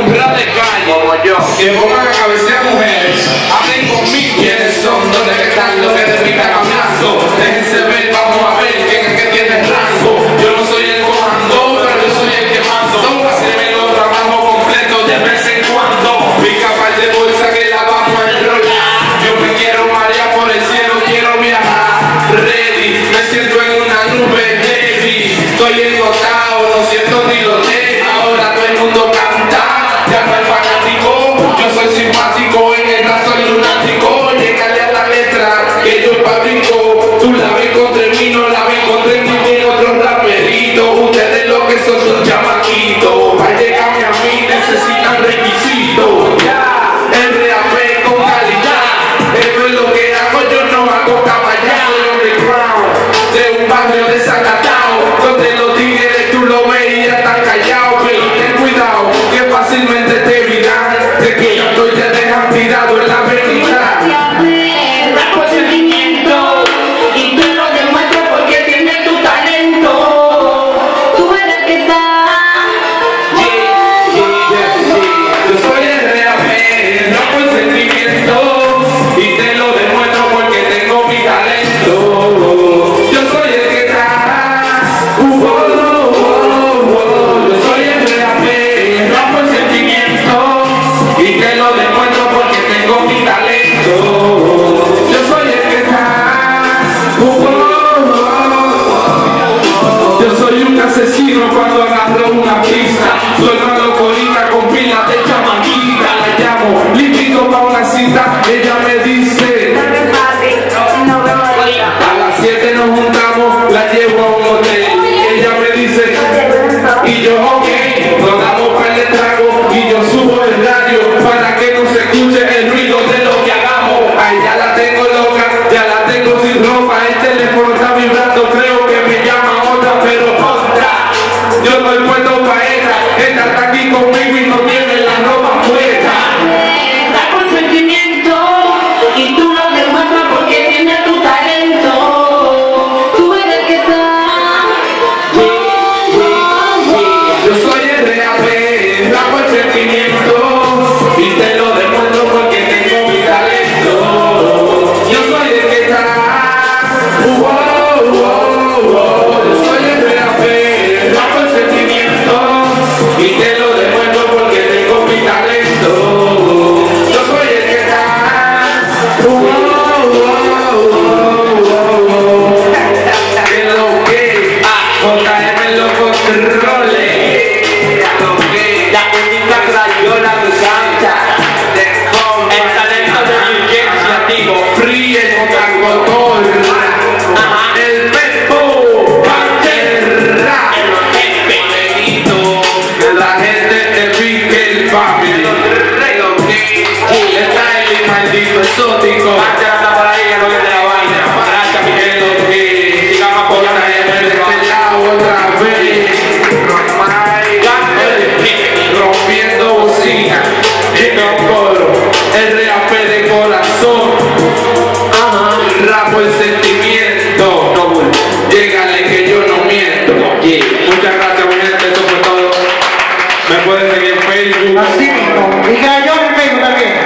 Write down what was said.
un rap calle. Como yo. Que pongan a cabecear mujeres. soy simpático, en esta soy lunático, llegale a la letra que yo fabrico, tú la ves contra mí, no la ves contra mí, tiene otros raperitos, ustedes lo que son son chamaquitos, para llegarme a mí necesitan requisitos, ya, el rap con calidad, esto es lo que hago, yo no hago caballado, de underground, de un barrio desacatado, donde los tigres tú lo veías tan callado Yo soy el queja, yo soy un asesino cuando agarro una pista. Soy malo corita con pila de chamaquita. La llamo, límpico pa' una cita, ella pueden seguir. Así. Y que yo en Facebook también.